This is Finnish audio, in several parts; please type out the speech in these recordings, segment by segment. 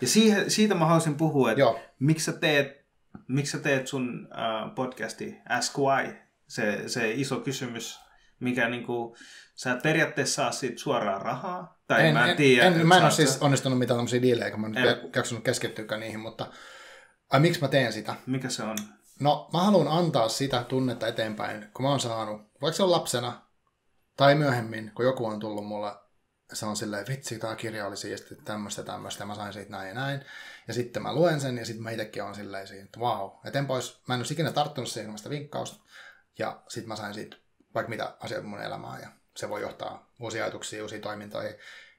Ja siihen, siitä mä haluaisin puhua, että Joo. miksi sä teet, miksi sä teet sun uh, podcasti Ask Why, se, se iso kysymys, mikä niinku, sä et periaatteessa saa siitä suoraan rahaa, tai en, mä en, en, tiedä. en, mä en ole siis onnistunut mitään tämmöisiä diilejä, kun mä nyt en jaksanut keskittyäkään niihin, mutta ai, miksi mä teen sitä? Mikä se on? No, mä haluan antaa sitä tunnetta eteenpäin, kun mä oon saanut, vaikka se on lapsena tai myöhemmin, kun joku on tullut mulle, se on silleen, vitsi, tämä kirja oli siisti, tämmöistä, tämmöistä, mä sain siitä näin ja näin. Ja sitten mä luen sen, ja sitten mä itsekin on silleen siinä, että vau, että enpä olisi, mä en olisi ikinä tarttunut siihen ilman sitä vinkkausta. Ja sitten mä sain siitä vaikka mitä asioita mun elämään, ja se voi johtaa uusia ajatuksia, uusiin toimintoihin.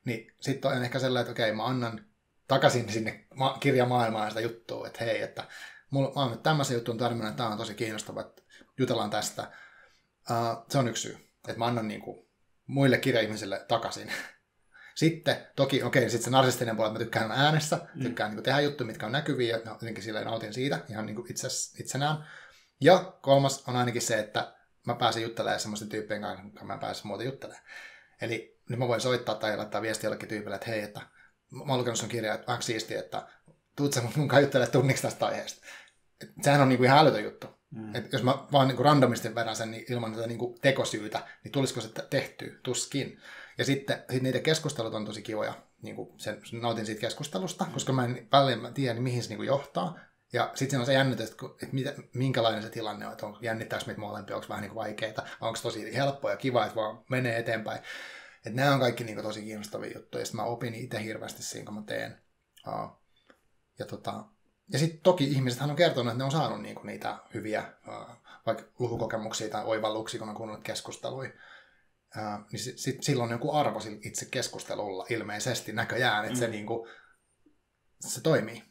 Niin sitten on ehkä sellainen, että okei, mä annan takaisin sinne ma- kirjamaailmaan sitä juttua, että hei, että mulla mä oon nyt tämmöisen jutun törmännyt, tämä on tosi kiinnostava, että jutellaan tästä. Uh, se on yksi syy, että mä annan niinku muille kirjaihmisille takaisin. Sitten toki, okei, sitten se narsistinen puoli, että mä tykkään äänessä, Mm. tykkään niinku tehdä juttuja, mitkä on näkyviä, ja jotenkin silleen nautin siitä ihan niinku itses, itsenään. Ja kolmas on ainakin se, että mä pääsen juttelemaan semmoisten tyyppien kanssa, jonka mä pääsen muuten juttelemaan. Eli nyt mä voin soittaa tai laittaa viestiä jollekin tyypille, että hei, että mä oon lukenut sun kirjaa, että onko siistiä, että tuut sä mun kanssa juttelemaan tunniksi tästä aiheesta. Et sehän on niinku ihan älytön juttu. Mm. Et jos mä vaan niinku randomisti vedän sen niin ilman tätä niinku tekosyytä, niin tulisiko se tehtyä? Tuskin. Ja sitten sit niiden keskustelut on tosi kivoja. Niinku sen, nautin siitä keskustelusta, koska mä en välillä tiedä, niin mihin se niinku johtaa. Ja sitten siinä on se jännitys, että, että mitä, minkälainen se tilanne on, että on, jännittääkö meitä molempia, onko vähän niin vaikeita, vai onko tosi helppoa ja kiva, että vaan menee eteenpäin. Että nämä on kaikki niin tosi kiinnostavia juttuja, ja sitten mä opin itse hirveästi siinä, kun mä teen. Ja tota, ja sitten toki ihmisethän on kertonut, että ne on saanut niinku niitä hyviä vaikka lukukokemuksia tai oivalluksia, kun on kuunnellut keskusteluja. Uh, niin sit, sit, silloin on joku arvo itse keskustelulla ilmeisesti näköjään, että mm. se, niinku, se toimii.